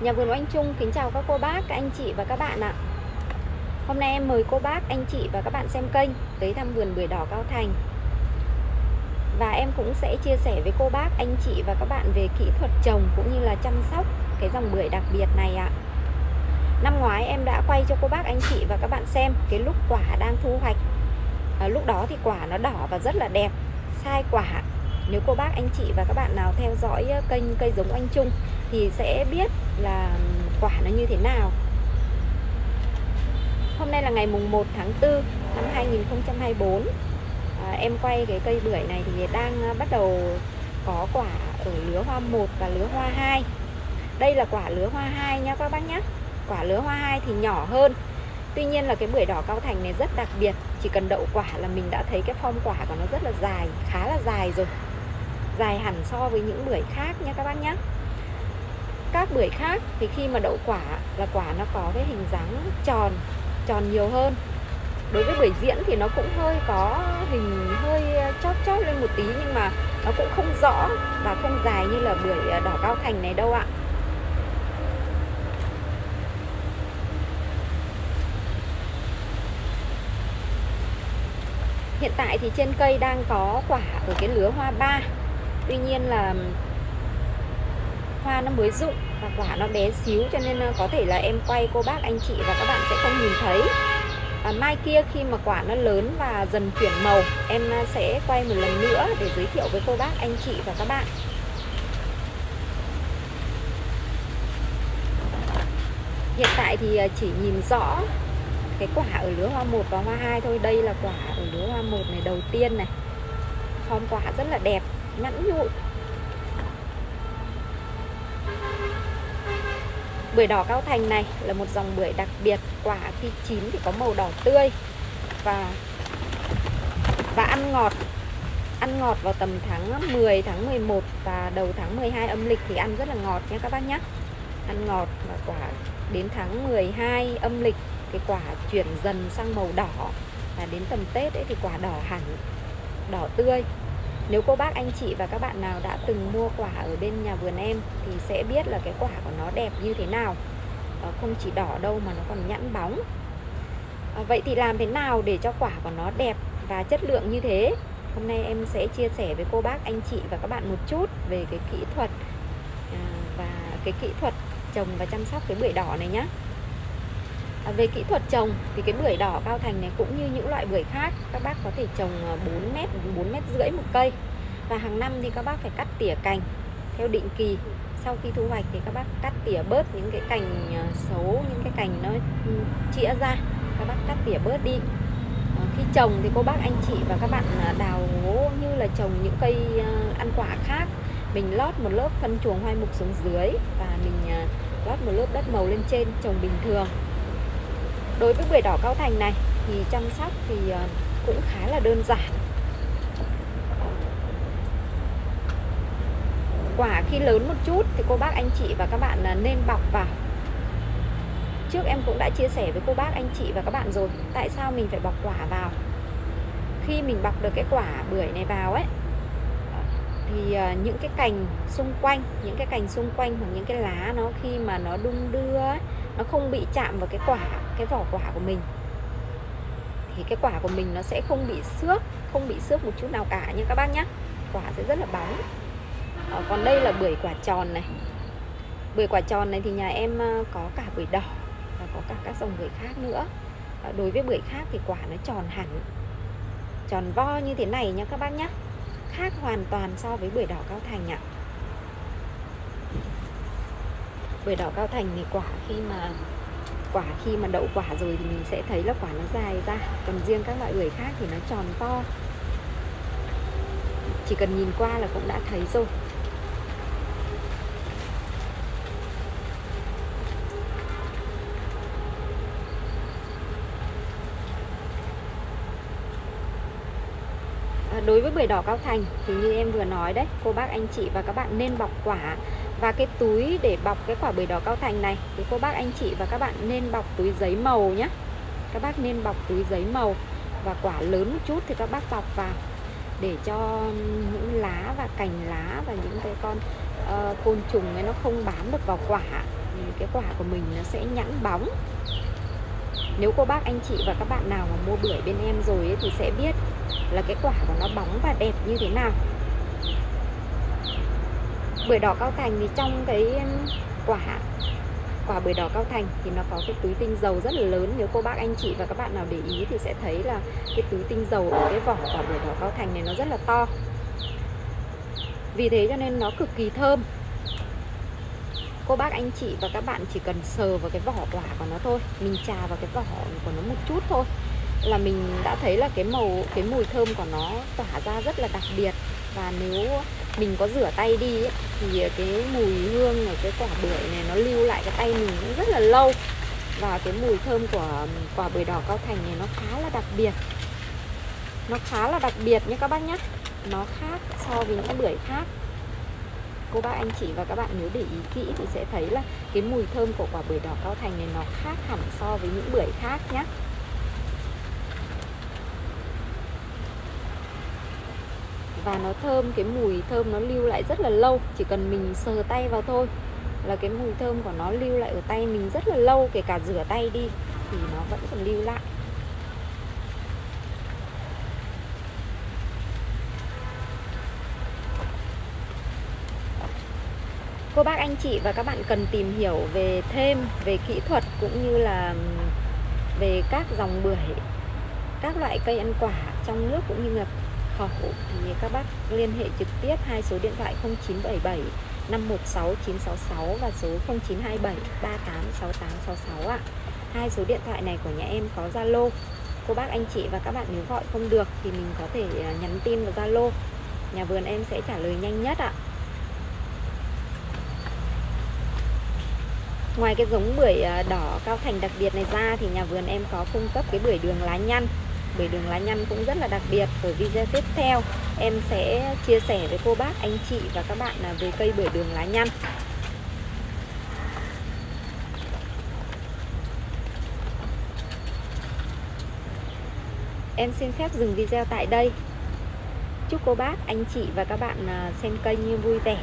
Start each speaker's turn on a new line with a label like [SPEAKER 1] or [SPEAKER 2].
[SPEAKER 1] Nhà vườn của anh Trung kính chào các cô bác, các anh chị và các bạn ạ. Hôm nay em mời cô bác, anh chị và các bạn xem kênh tới thăm vườn bưởi đỏ Cao Thành. Và em cũng sẽ chia sẻ với cô bác, anh chị và các bạn về kỹ thuật trồng cũng như là chăm sóc cái dòng bưởi đặc biệt này ạ. Năm ngoái em đã quay cho cô bác, anh chị và các bạn xem cái lúc quả đang thu hoạch. À, Lúc đó thì quả nó đỏ và rất là đẹp, sai quả nếu cô bác anh chị và các bạn nào theo dõi ờ, kênh cây giống anh Trung thì sẽ biết là quả nó như thế nào. Hôm nay là ngày mùng 1 tháng 4 năm 2024 à, Em quay cái cây bưởi này thì đang ờ, bắt đầu có quả ở lứa hoa 1 và lứa hoa 2 Đây là quả lứa hoa 2 nha các bác nhé Quả lứa hoa 2 thì nhỏ hơn. Tuy nhiên là cái bưởi đỏ cao thành này rất đặc biệt. Chỉ cần đậu quả là mình đã thấy cái phong quả của nó rất là dài Khá là dài rồi. Dài hẳn so với những bưởi khác nha các bác nhé các bưởi khác thì khi mà đậu quả là quả nó có cái hình dáng tròn tròn nhiều hơn. Đối với bưởi diễn thì nó cũng hơi có hình hơi chót chót lên một tí nhưng mà nó cũng không rõ và không dài như là bưởi ờ, đỏ cao thành này đâu ạ. Hiện tại thì trên cây đang có quả ở cái lứa hoa 3 Tuy nhiên là hoa nó mới rụng và quả nó bé xíu cho nên ờ, có thể là em quay cô bác anh chị và các bạn sẽ không nhìn thấy. À, mai kia khi mà quả nó lớn và dần chuyển màu em ờ, sẽ quay một lần nữa để giới thiệu với cô bác anh chị và các bạn. Hiện tại thì ờ, chỉ nhìn rõ cái quả ở lứa hoa 1 và hoa 2 thôi. Đây là quả ở lứa hoa 1 này đầu tiên này. Form quả rất là đẹp nhẵn nhụi Bưởi đỏ cao thành này là một dòng bưởi đặc biệt Quả khi chín thì có màu đỏ tươi Và và ăn ngọt. Ăn ngọt vào tầm tháng 10, tháng 11 và đầu tháng 12 âm lịch thì ăn rất là ngọt nha các bác nhé Ăn ngọt và quả đến tháng 12 âm lịch Cái quả chuyển dần sang màu đỏ. Và đến tầm Tết ấy thì quả đỏ hẳn Đỏ tươi nếu cô bác anh chị và các bạn nào đã từng mua quả ở bên nhà vườn em thì sẽ biết là cái quả của nó đẹp như thế nào. Ờ, không chỉ đỏ đâu mà nó còn nhẵn bóng. À, vậy thì làm thế nào để cho quả của nó đẹp và chất lượng như thế? Hôm nay em sẽ chia sẻ với cô bác anh chị và các bạn một chút về cái kỹ thuật à, và cái kỹ thuật trồng và chăm sóc cái bưởi đỏ này nhé À, về kỹ thuật trồng thì cái bưởi đỏ cao thành này cũng như những loại bưởi khác các bác có thể trồng à, 4 mét 4 mét rưỡi một cây. Và hàng năm thì các bác phải cắt tỉa cành theo định kỳ. Sau khi thu hoạch thì các bác cắt tỉa bớt những cái cành à, xấu những cái cành nó ừ, chĩa ra các bác cắt tỉa bớt đi. À, khi trồng thì cô bác anh chị và các bạn à, đào hố như là trồng những cây ăn quả khác. Mình lót một lớp phân chuồng hoai mục xuống dưới và mình lót một lớp đất màu lên trên trồng bình thường đối với bưởi đỏ cao thành này thì chăm sóc thì ờ, cũng khá là đơn giản. Quả khi lớn một chút thì cô bác anh chị và các bạn ờ, nên bọc vào. Trước em cũng đã chia sẻ với cô bác anh chị và các bạn rồi tại sao mình phải bọc quả vào? Khi mình bọc được cái quả bưởi này vào ấy thì ờ, những cái cành xung quanh những cái cành xung quanh hoặc những cái lá nó khi mà nó đung đưa ấy, nó không bị chạm vào cái quả cái vỏ quả của mình. Thì cái quả của mình nó sẽ không bị xước không bị xước một chút nào cả nha các bác nhé quả sẽ rất là bóng. À, còn đây là bưởi quả tròn này. Bưởi quả tròn này thì nhà em ờ, có cả bưởi đỏ và có cả các dòng bưởi khác nữa. À, đối với bưởi khác thì quả nó tròn hẳn tròn vo như thế này nha các bác nhé khác hoàn toàn so với bưởi đỏ cao thành ạ. Bưởi đỏ cao thành thì quả khi mà, quả khi mà đậu quả rồi thì mình sẽ thấy là quả nó dài ra. Còn riêng các loại bưởi khác thì nó tròn to. Chỉ cần nhìn qua là cũng đã thấy rồi. À, đối với bưởi đỏ cao thành thì như em vừa nói đấy, cô bác, anh chị và các bạn nên bọc quả và cái túi để bọc cái quả bưởi đỏ cao thành này thì cô bác anh chị và các bạn nên bọc túi giấy màu nhé các bác nên bọc túi giấy màu và quả lớn một chút thì các bác bọc vào để cho những lá và cành lá và những cái con uh, côn trùng ấy nó không bám được vào quả. Thì cái quả của mình nó sẽ nhẵn bóng. Nếu cô bác anh chị và các bạn nào mà mua bưởi bên em rồi ấy, thì sẽ biết là cái quả của nó bóng và đẹp như thế nào bưởi đỏ cao thành thì trong cái quả quả bưởi đỏ cao thành thì nó có cái túi tinh dầu rất là lớn. Nếu cô bác, anh chị và các bạn nào để ý thì sẽ thấy là cái túi tinh dầu ở cái vỏ quả bưởi đỏ cao thành này nó rất là to. Vì thế cho nên nó cực kỳ thơm. Cô bác, anh chị và các bạn chỉ cần sờ vào cái vỏ quả của nó thôi. Mình trà vào cái vỏ của nó một chút thôi. Là mình đã thấy là cái màu, cái mùi thơm của nó tỏa ra rất là đặc biệt và nếu mình có rửa tay đi ấy, thì cái mùi hương ở cái quả bưởi này nó lưu lại cái tay mình cũng rất là lâu. Và cái mùi thơm của quả bưởi đỏ cao thành này nó khá là đặc biệt. Nó khá là đặc biệt nhé các bác nhé nó khác so với những bưởi khác. Cô bác anh chị và các bạn nếu để ý kỹ thì sẽ thấy là cái mùi thơm của quả bưởi đỏ cao thành này nó khác hẳn so với những bưởi khác nhé và nó thơm, cái mùi thơm nó lưu lại rất là lâu, chỉ cần mình sờ tay vào thôi là cái mùi thơm của nó lưu lại ở tay mình rất là lâu, kể cả rửa tay đi, thì nó vẫn còn lưu lại. Cô bác, anh chị và các bạn cần tìm hiểu về thêm về kỹ thuật cũng như là về các dòng bưởi, các loại cây ăn quả trong nước cũng như là khẩu thì các bác liên hệ trực tiếp hai số điện thoại 0977 516 966 và số 0927 386866 ạ. Hai số điện thoại này của nhà em có Zalo. Cô bác, anh chị và các bạn nếu gọi không được thì mình có thể à, nhắn tin vào Zalo. Nhà vườn em sẽ trả lời nhanh nhất ạ. Ngoài cái giống bưởi à, đỏ cao thành đặc biệt này ra thì nhà vườn em có cung cấp cái bưởi đường lá nhăn bưởi đường lá nhăn cũng rất là đặc biệt. Ở video tiếp theo, em sẽ chia sẻ với cô bác, anh chị và các bạn là về cây bưởi đường lá nhăn. Em xin phép dừng video tại đây. Chúc cô bác, anh chị và các bạn à, xem kênh như vui vẻ.